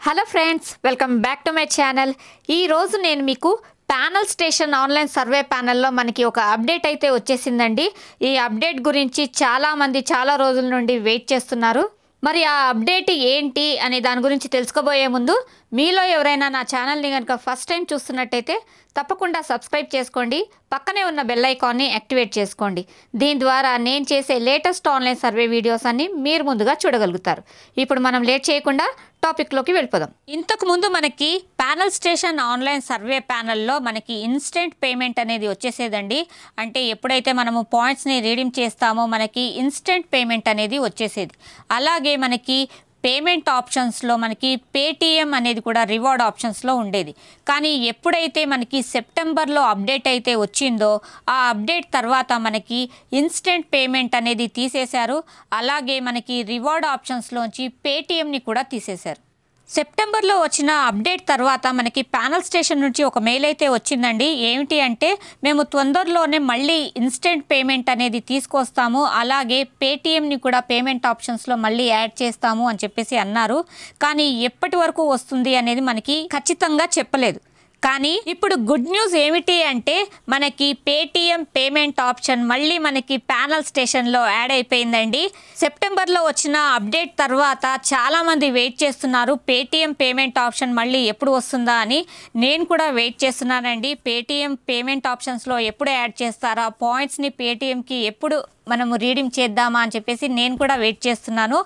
Hello friends welcome back to my channel. ఈరోజు నేను మీకు ప్యానల్ స్టేషన్ ఆన్లైన్ సర్వే ప్యానల్లో మనకి ఒక అప్డేట్ అయితే వచ్చేసిందండి. ఈ అప్డేట్ గురించి చాలామంది చాలా రోజుల నుండి వెయిట్ చేస్తున్నారు. మరి ఆ అప్డేట్ ఏంటి అనే దాని గురించి తెలుసుకోబోయే ముందు మీలో ఎవరైనా నా ఛానల్ని కనుక ఫస్ట్ టైం చూస్తున్నట్టయితే తప్పకుండా సబ్స్క్రైబ్ చేసుకోండి పక్కనే ఉన్న బెల్ ఐకాన్ని యాక్టివేట్ చేసుకోండి. దీని ద్వారా నేను చేసే లేటెస్ట్ ఆన్లైన్ సర్వే వీడియోస్ అన్ని మీరు ముందుగా చూడగలుగుతారు. ఇప్పుడు మనం లేట్ చేయకుండా టాపిక్లోకి వెళ్ళిపోదాం. ఇంతకు ముందు మనకి ప్యానల్ స్టేషన్ ఆన్లైన్ సర్వే ప్యానల్లో మనకి ఇన్స్టెంట్ పేమెంట్ అనేది వచ్చేసేదండి. అంటే ఎప్పుడైతే మనము పాయింట్స్ని రీడింగ్ చేస్తామో మనకి ఇన్స్టెంట్ పేమెంట్ అనేది వచ్చేసేది. అలాగే మనకి పేమెంట్ ఆప్షన్స్లో మనకి పేటిఎం అనేది కూడా రివార్డ్ ఆప్షన్స్లో ఉండేది. కానీ ఎప్పుడైతే మనకి సెప్టెంబర్లో అప్డేట్ అయితే వచ్చిందో ఆ అప్డేట్ తర్వాత మనకి ఇన్స్టెంట్ పేమెంట్ అనేది తీసేశారు. అలాగే మనకి రివార్డ్ ఆప్షన్స్లోంచి పేటిఎంని కూడా తీసేశారు. సెప్టెంబర్లో వచ్చిన అప్డేట్ తర్వాత మనకి ప్యానల్ స్టేషన్ నుంచి ఒక మెయిల్ అయితే వచ్చిందండి. ఏమిటి అంటే మేము తొందరలోనే మళ్ళీ ఇన్స్టెంట్ పేమెంట్ అనేది తీసుకొస్తాము. అలాగే పేటిఎంని కూడా పేమెంట్ ఆప్షన్స్లో మళ్ళీ యాడ్ చేస్తాము అని చెప్పేసి అన్నారు. కానీ ఎప్పటి వరకు వస్తుంది అనేది మనకి ఖచ్చితంగా చెప్పలేదు. కానీ ఇప్పుడు గుడ్ న్యూస్ ఏమిటి అంటే మనకి పేటిఎం పేమెంట్ ఆప్షన్ మళ్ళీ మనకి ప్యానల్ స్టేషన్లో యాడ్ అయిపోయిందండి. సెప్టెంబర్లో వచ్చిన అప్డేట్ తర్వాత చాలామంది వెయిట్ చేస్తున్నారు. పేటిఎం పేమెంట్ ఆప్షన్ మళ్ళీ ఎప్పుడు వస్తుందా అని నేను కూడా వెయిట్ చేస్తున్నానండి. పేటిఎం పేమెంట్ ఆప్షన్స్లో ఎప్పుడు యాడ్ చేస్తారా? పాయింట్స్ని పేటిఎంకి ఎప్పుడు మనము రీడింగ్ చేద్దామా అని చెప్పేసి నేను కూడా వెయిట్ చేస్తున్నాను.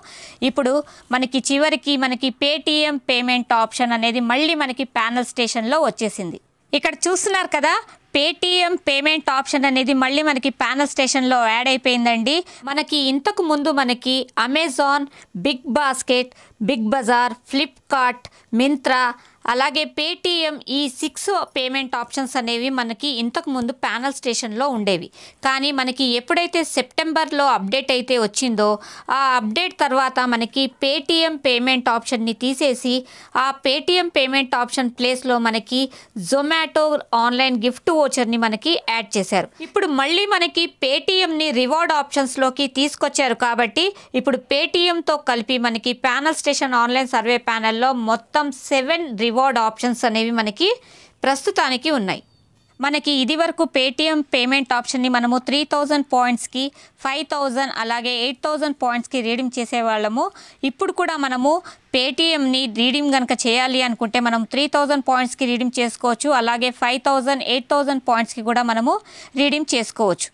ఇప్పుడు మనకి చివరికి మనకి పేటిఎం పేమెంట్ ఆప్షన్ అనేది మళ్ళీ మనకి ప్యానల్ స్టేషన్లో వచ్చేసింది. ఇక్కడ చూస్తున్నారు కదా పేటిఎం పేమెంట్ ఆప్షన్ అనేది మళ్ళీ మనకి ప్యానల్ స్టేషన్లో యాడ్ అయిపోయిందండి. మనకి ఇంతకు ముందు మనకి Amazon Big Basket Big Bazaar Flipkart Myntra అలాగే పేటీఎం ఈ సిక్స్ పేమెంట్ ఆప్షన్స్ అనేవి మనకి ఇంతకు ముందు ప్యానల్ స్టేషన్లో ఉండేవి. కానీ మనకి ఎప్పుడైతే సెప్టెంబర్లో అప్డేట్ అయితే వచ్చిందో ఆ అప్డేట్ తర్వాత మనకి పేటీఎం పేమెంట్ ఆప్షన్ని తీసేసి ఆ పేటీఎం పేమెంట్ ఆప్షన్ ప్లేస్లో మనకి జొమాటో ఆన్లైన్ గిఫ్ట్ ఓచర్ని మనకి యాడ్ చేశారు. ఇప్పుడు మళ్ళీ మనకి పేటీఎంని రివార్డ్ ఆప్షన్స్లోకి తీసుకొచ్చారు కాబట్టి ఇప్పుడు పేటీఎంతో కలిపి మనకి ప్యానల్ స్టేషన్ ఆన్లైన్ సర్వే ప్యానల్లో మొత్తం సెవెన్ రివార్డ్ ఆప్షన్స్ అనేవి మనకి ప్రస్తుతానికి ఉన్నాయి. మనకి ఇది వరకు పేటిఎం పేమెంట్ ఆప్షన్ని మనము త్రీ థౌజండ్ పాయింట్స్కి ఫైవ్ థౌజండ్ అలాగే ఎయిట్ థౌజండ్ పాయింట్స్కి రీడింగ్ చేసేవాళ్ళము. ఇప్పుడు కూడా మనము పేటిఎంని రీడింగ్ కనుక చేయాలి అనుకుంటే మనం త్రీ థౌజండ్ పాయింట్స్కి రీడింగ్ చేసుకోవచ్చు. అలాగే ఫైవ్ థౌజండ్ ఎయిట్ థౌజండ్ పాయింట్స్కి కూడా మనము రీడింగ్ చేసుకోవచ్చు.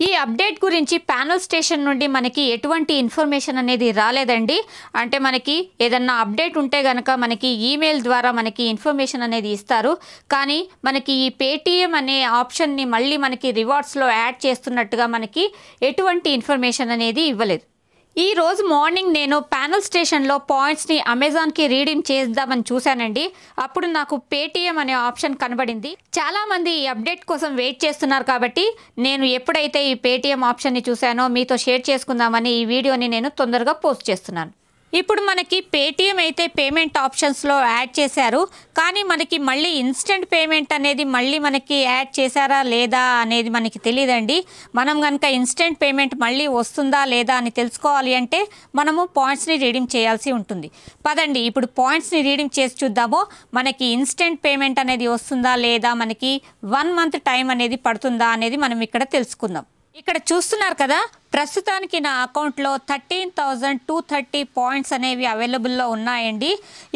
ఈ అప్డేట్ గురించి ప్యానల్ స్టేషన్ నుండి మనకి ఎటువంటి ఇన్ఫర్మేషన్ అనేది రాలేదండి. అంటే మనకి ఏదన్నా అప్డేట్ ఉంటే కనుక మనకి ఈమెయిల్ ద్వారా మనకి ఇన్ఫర్మేషన్ అనేది ఇస్తారు. కానీ మనకి ఈ పేటీఎం అనే ఆప్షన్ని మళ్ళీ మనకి రివార్డ్స్లో యాడ్ చేస్తున్నట్టుగా మనకి ఎటువంటి ఇన్ఫర్మేషన్ అనేది ఇవ్వలేదు. ఈ రోజు మార్నింగ్ నేను ప్యానల్ స్టేషన్లో పాయింట్స్ని అమెజాన్కి రీడీమ్ చేద్దామని చూశానండి. అప్పుడు నాకు పేటిఎం అనే ఆప్షన్ కనబడింది. చాలామంది ఈ అప్డేట్ కోసం వెయిట్ చేస్తున్నారు కాబట్టి నేను ఎప్పుడైతే ఈ పేటిఎం ఆప్షన్ని చూశానో మీతో షేర్ చేసుకుందామని ఈ వీడియోని నేను తొందరగా పోస్ట్ చేస్తున్నాను. ఇప్పుడు మనకి పేటిఎం అయితే పేమెంట్ ఆప్షన్స్లో యాడ్ చేశారు. కానీ మనకి మళ్ళీ ఇన్స్టెంట్ పేమెంట్ అనేది మళ్ళీ మనకి యాడ్ చేశారా లేదా అనేది మనకి తెలియదండి. మనం కనుక ఇన్స్టెంట్ పేమెంట్ మళ్ళీ వస్తుందా లేదా అని తెలుసుకోవాలి అంటే మనము పాయింట్స్ని రీడింగ్ చేయాల్సి ఉంటుంది. పదండి ఇప్పుడు పాయింట్స్ని రీడింగ్ చేసి చూద్దాము. మనకి ఇన్స్టెంట్ పేమెంట్ అనేది వస్తుందా లేదా? మనకి వన్ మంత్ టైం అనేది పడుతుందా అనేది మనం ఇక్కడ తెలుసుకుందాం. ఇక్కడ చూస్తున్నారు కదా ప్రస్తుతానికి నా అకౌంట్లో thirteen thousand two thirty points అనేవి అవైలబుల్లో ఉన్నాయండి.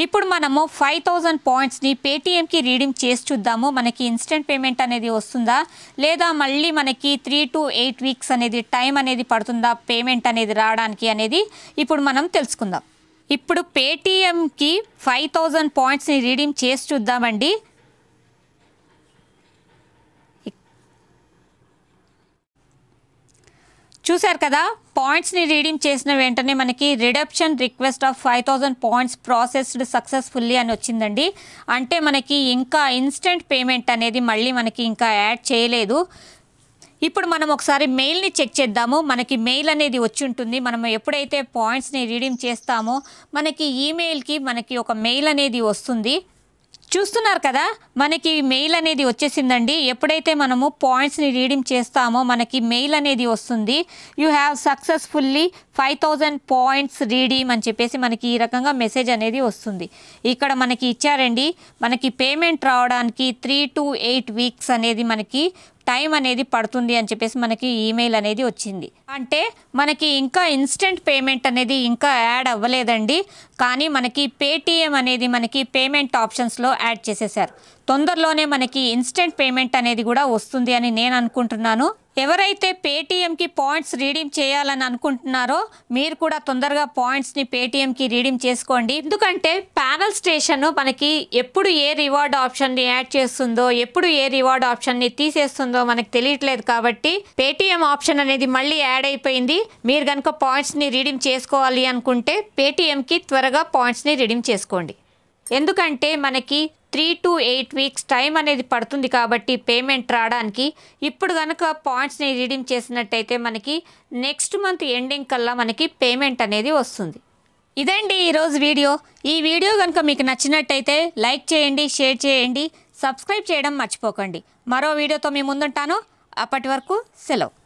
ఇప్పుడు మనము ఫైవ్ థౌజండ్ పాయింట్స్ని పేటిఎంకి రీడింగ్ చేసి చూద్దాము. మనకి ఇన్స్టెంట్ పేమెంట్ అనేది వస్తుందా? లేదా మళ్ళీ మనకి త్రీ టు ఎయిట్ వీక్స్ అనేది టైం అనేది పడుతుందా పేమెంట్ అనేది రావడానికి అనేది ఇప్పుడు మనం తెలుసుకుందాం. ఇప్పుడు పేటిఎంకి ఫైవ్ థౌజండ్ పాయింట్స్ని రీడీమ్ చేసి చూద్దామండి. చూశారు కదా పాయింట్స్ని రీడింగ్ చేసిన వెంటనే మనకి redemption request of five thousand points processed successfully అని వచ్చిందండి. అంటే మనకి ఇంకా ఇన్స్టెంట్ పేమెంట్ అనేది మళ్ళీ మనకి ఇంకా యాడ్ చేయలేదు. ఇప్పుడు మనం ఒకసారి మెయిల్ని చెక్ చేద్దాము. మనకి మెయిల్ అనేది వచ్చి ఉంటుంది. మనం ఎప్పుడైతే పాయింట్స్ని రీడీమ్ చేస్తామో మనకి ఈమెయిల్కి మనకి ఒక మెయిల్ అనేది వస్తుంది. చూస్తున్నారు కదా మనకి మెయిల్ అనేది వచ్చేసిందండి. ఎప్పుడైతే మనము పాయింట్స్ని రీడింగ్ చేస్తామో మనకి మెయిల్ అనేది వస్తుంది. You have successfully five thousand points redeem అని చెప్పేసి మనకి ఈ రకంగా మెసేజ్ అనేది వస్తుంది. ఇక్కడ మనకి ఇచ్చారండి. మనకి పేమెంట్ రావడానికి త్రీ టు ఎయిట్ వీక్స్ అనేది మనకి టైం అనేది పడుతుంది అని చెప్పేసి మనకి ఈమెయిల్ అనేది వచ్చింది. అంటే మనకి ఇంకా ఇన్స్టెంట్ పేమెంట్ అనేది ఇంకా యాడ్ అవ్వలేదండి. కానీ మనకి పేటిఎం అనేది మనకి పేమెంట్ ఆప్షన్స్లో యాడ్ చేసేసారు. తొందరలోనే మనకి ఇన్స్టెంట్ పేమెంట్ అనేది కూడా వస్తుంది అని నేను అనుకుంటున్నాను. ఎవరైతే పేటీఎంకి పాయింట్స్ రీడీమ్ చేయాలని అనుకుంటున్నారో మీరు కూడా తొందరగా పాయింట్స్ని పేటీఎంకి రీడీమ్ చేసుకోండి. ఎందుకంటే ప్యానల్ స్టేషన్ మనకి ఎప్పుడు ఏ రివార్డ్ ఆప్షన్ని యాడ్ చేస్తుందో ఎప్పుడు ఏ రివార్డ్ ఆప్షన్ని తీసేస్తుందో మనకు తెలియట్లేదు కాబట్టి పేటీఎం ఆప్షన్ అనేది మళ్ళీ యాడ్ అయిపోయింది. మీరు కనుక పాయింట్స్ని రీడీమ్ చేసుకోవాలి అనుకుంటే పేటీఎంకి త్వరగా పాయింట్స్ని రీడీమ్ చేసుకోండి. ఎందుకంటే మనకి three to eight weeks time అనేది పడుతుంది కాబట్టి పేమెంట్ రావడానికి ఇప్పుడు కనుక పాయింట్స్ని రీడీమ్ చేసినట్టయితే మనకి నెక్స్ట్ మంత్ ఎండింగ్ కల్లా మనకి పేమెంట్ అనేది వస్తుంది. ఇదండి ఈరోజు వీడియో. ఈ వీడియో కనుక మీకు నచ్చినట్టయితే లైక్ చేయండి షేర్ చేయండి సబ్స్క్రైబ్ చేయడం మర్చిపోకండి. మరో వీడియోతో మీ ముందుంటాను. అప్పటి వరకు సెలవు.